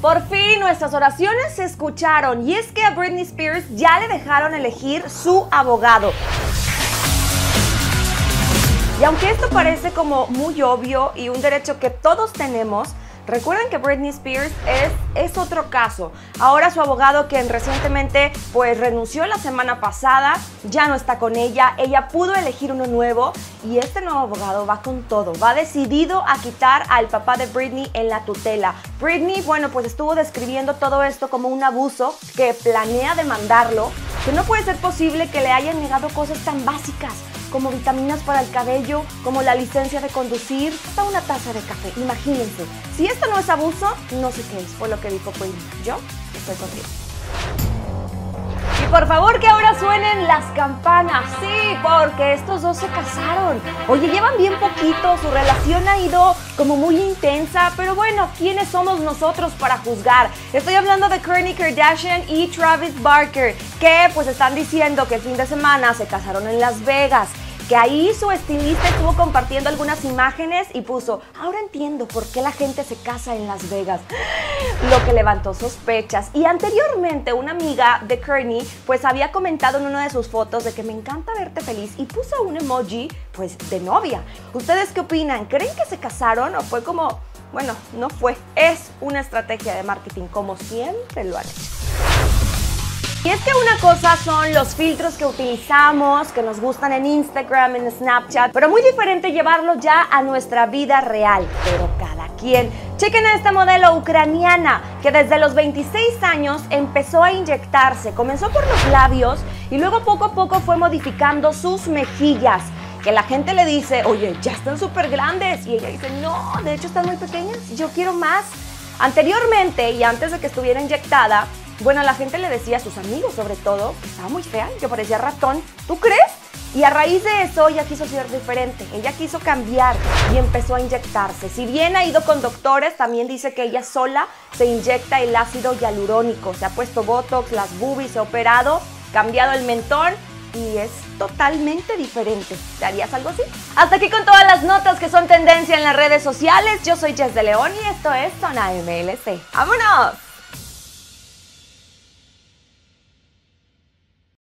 Por fin nuestras oraciones se escucharon y es que a Britney Spears ya le dejaron elegir su abogado. Y aunque esto parece como muy obvio y un derecho que todos tenemos, Recuerden que Britney Spears es, es otro caso. Ahora su abogado, quien recientemente pues renunció la semana pasada, ya no está con ella. Ella pudo elegir uno nuevo y este nuevo abogado va con todo. Va decidido a quitar al papá de Britney en la tutela. Britney, bueno, pues estuvo describiendo todo esto como un abuso que planea demandarlo, que no puede ser posible que le hayan negado cosas tan básicas como vitaminas para el cabello, como la licencia de conducir, hasta una taza de café. Imagínense, si esto no es abuso, no sé qué es, fue lo que dijo Queen. Yo estoy contigo. Por favor que ahora suenen las campanas, sí, porque estos dos se casaron. Oye, llevan bien poquito, su relación ha ido como muy intensa, pero bueno, ¿quiénes somos nosotros para juzgar? Estoy hablando de Kourtney Kardashian y Travis Barker, que pues están diciendo que el fin de semana se casaron en Las Vegas que ahí su estilista estuvo compartiendo algunas imágenes y puso, ahora entiendo por qué la gente se casa en Las Vegas, lo que levantó sospechas. Y anteriormente una amiga de Kourtney pues había comentado en una de sus fotos de que me encanta verte feliz y puso un emoji pues de novia. ¿Ustedes qué opinan? ¿Creen que se casaron o fue como, bueno, no fue, es una estrategia de marketing como siempre lo han hecho? Y es que una cosa son los filtros que utilizamos, que nos gustan en Instagram, en Snapchat, pero muy diferente llevarlo ya a nuestra vida real. Pero cada quien. Chequen a esta modelo ucraniana que desde los 26 años empezó a inyectarse. Comenzó por los labios y luego poco a poco fue modificando sus mejillas. Que la gente le dice, oye, ya están súper grandes. Y ella dice, no, de hecho están muy pequeñas, yo quiero más. Anteriormente y antes de que estuviera inyectada, bueno, la gente le decía a sus amigos, sobre todo, que estaba muy fea, que parecía ratón. ¿Tú crees? Y a raíz de eso ella quiso ser diferente, ella quiso cambiar y empezó a inyectarse. Si bien ha ido con doctores, también dice que ella sola se inyecta el ácido hialurónico, se ha puesto botox, las boobies, se ha operado, cambiado el mentón y es totalmente diferente. ¿Te harías algo así? Hasta aquí con todas las notas que son tendencia en las redes sociales. Yo soy Jess de León y esto es Zona MLC. ¡Vámonos!